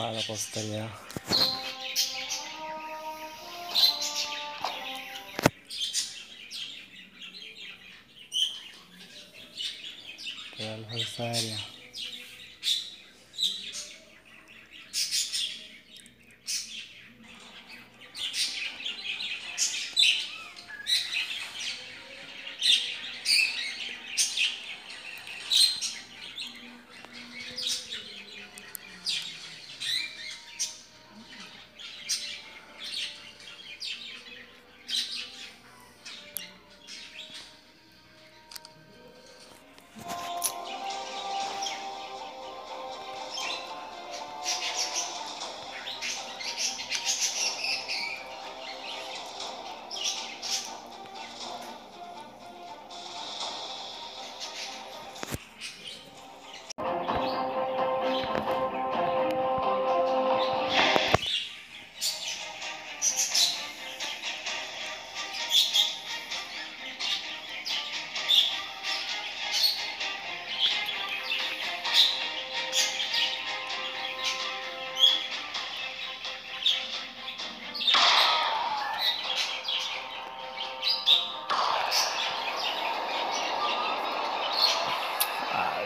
para la posteridad. Queda la fuerza aérea.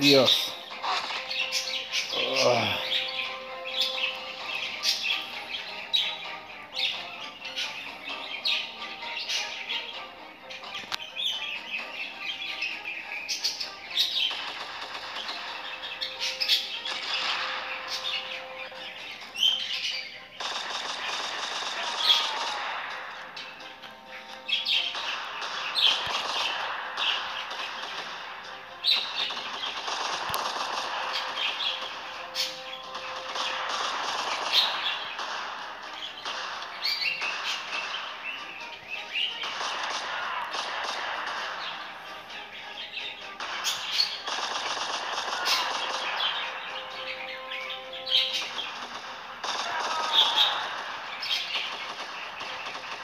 Yeah.